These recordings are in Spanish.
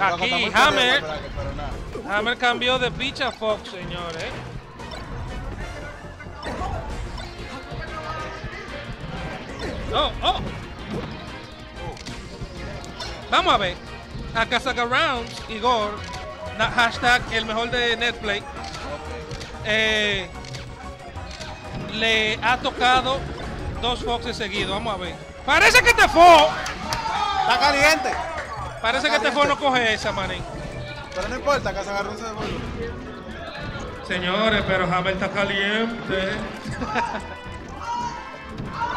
Aquí, Hammer. Hammer cambió de pitch a Fox, señores. Oh, oh. Vamos a ver. A Casaca Rounds, Igor, hashtag el mejor de Netplay, eh, le ha tocado dos Foxes seguidos. Vamos a ver. Parece que te fue. Está caliente. Parece que te fue no coge esa, manín. Pero no importa, que se agarró segundo. Señores, pero Hammer está caliente.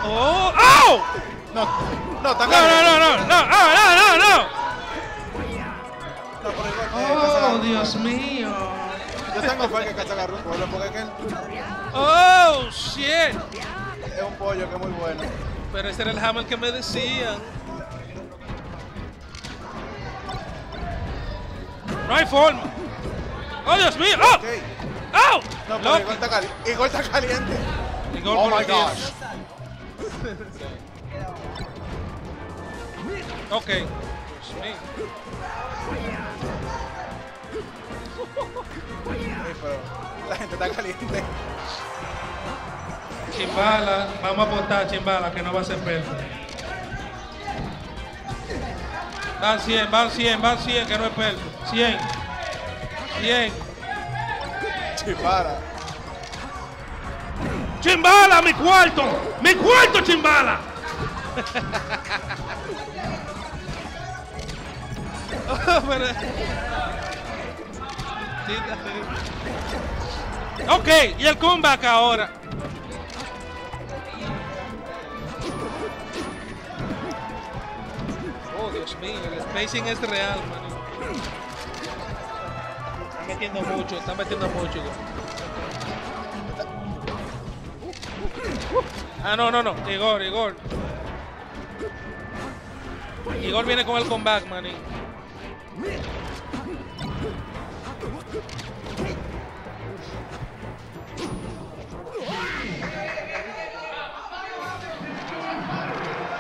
oh, ¡Oh! No, no, está No, caliente. no, no, no, no, no, no, no. No, Oh. Dios mío. Yo tengo fe que se agarró un pollo porque es que él Oh, shit. es un pollo que es muy bueno. Pero ese era el Hammer que me decían. No hay forma. Oh, Dios mío. ¡Oh! Ok. ¡Oh! No, pero igual está caliente. Igual está caliente. Y gol Oh por my gosh. Ok. Dios mío. Sí, pero la gente está caliente. Chimbala, vamos a apostar Chimbala que no va a ser perfecto. Van 100, van 100, van 100 que no es perfecto. 100. 100. Chimbala. Chimbala, mi cuarto. Mi cuarto, Chimbala. Ok, y el comeback ahora. El spacing es real, man. Están metiendo mucho, están metiendo mucho. Ah, no, no, no. Igor, Igor. Igor viene con el comeback, man.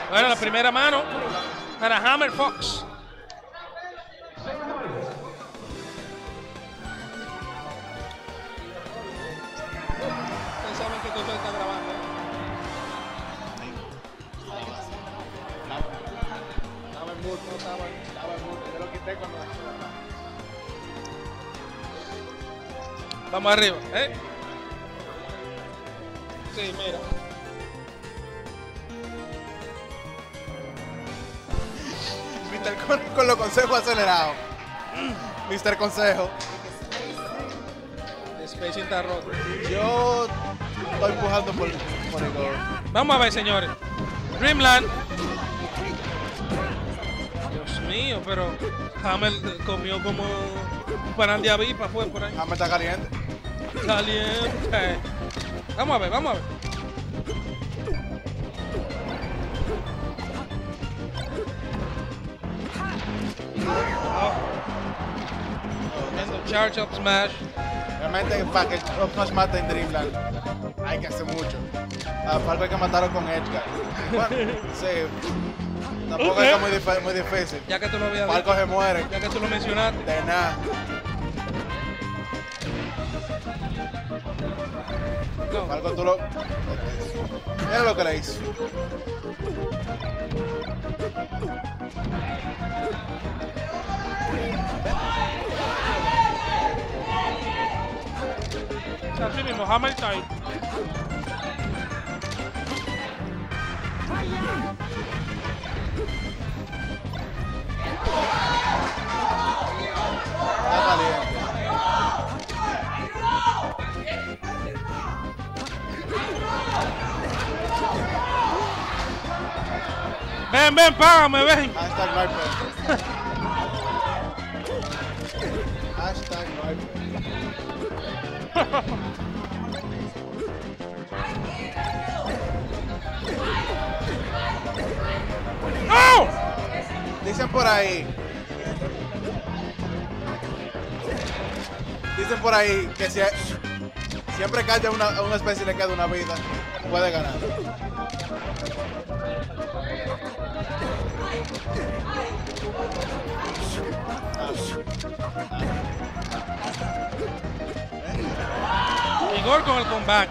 Bueno, la primera mano para Hammer Fox. Ustedes saben que todo esto está grabando. Estaba en mood, no estaba, estaba en mood. Yo lo quité cuando. Vamos arriba, ¿eh? Sí, mira. Con, con los consejos acelerados. Mister Consejo. El spacing está roto. Yo estoy empujando por, por Igor. Vamos a ver, señores. Dreamland. Dios mío, pero Hammer comió como un panal de avispa, fue por ahí. Ah, me está caliente. Caliente. Vamos a ver, vamos a ver. Charge up smash. Realmente para que el Up Smash mate en Dreamland hay que hacer mucho. Ah, Falco hay que matarlo con Edgar. Bueno, sí. Tampoco es muy, dif- muy difícil. Ya que tú lo habías Falco se muere. ya que tú lo mencionaste. De nada. Falco tú lo. Mira lo que le hizo. Así mismo, Hammer Time. Ven, ven, págame, ven. Hashtag no hay Hashtag no hay pe- ¡Oh! Dicen por ahí. Dicen por ahí que si siempre haya una, a una especie le queda una vida, puede ganar. Con el comeback.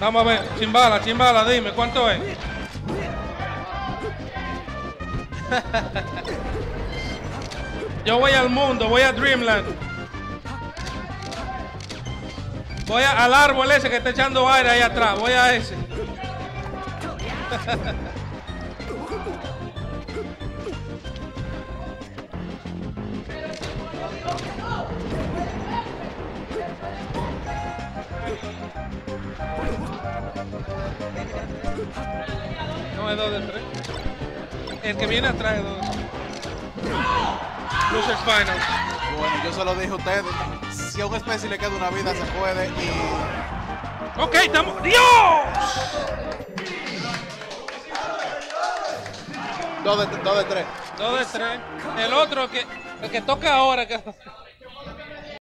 Vamos a ver, chimbala, chimbala, dime, ¿cuánto es? Yo voy al mundo, voy a Dreamland. Voy al árbol ese que está echando aire ahí atrás, voy a ese. No es 2 de 3. El que viene atrás es 2 de 3. Losers Finals. Bueno, yo se lo dije a ustedes. Si a un especie le queda una vida, se puede. Y Ok, estamos. ¡Dios! dos de, dos de tres. 2 de 3. El otro que, el que toca ahora. Que...